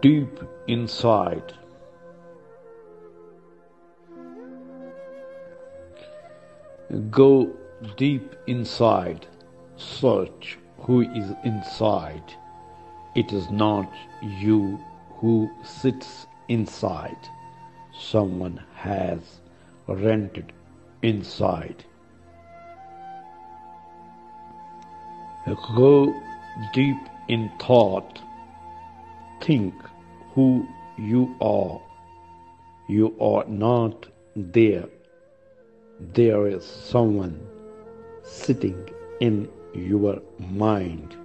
deep inside. Go deep inside, search who is inside. It is not you who sits inside. Someone has rented inside. Go deep in thought. Think who you are. You are not there. There is someone sitting in your mind.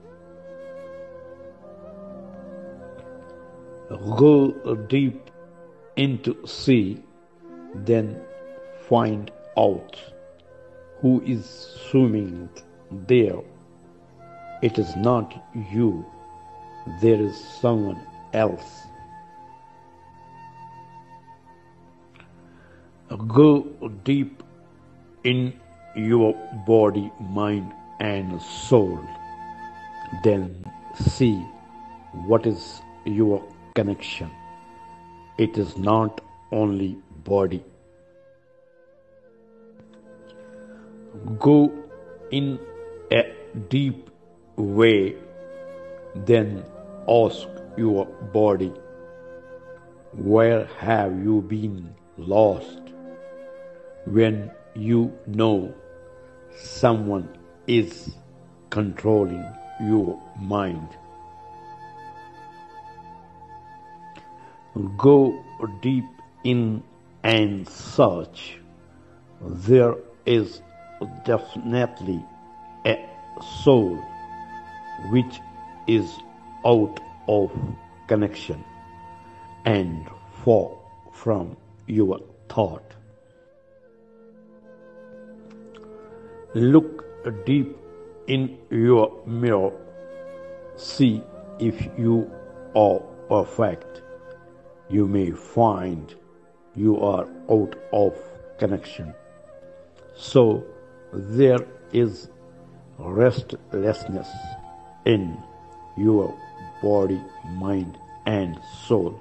Go deep into sea, then find out who is swimming there. It is not you, there is someone else. Go deep in your body, mind, and soul. Then see what is your connection. It is not only body. Go in a deep way, then ask your body, Where have you been lost? When you know someone is controlling your mind. Go deep in and search. There is definitely a soul which is out of connection and far from your thought. Look deep in your mirror. See if you are perfect. You may find you are out of connection. So there is restlessness in your body, mind, and soul.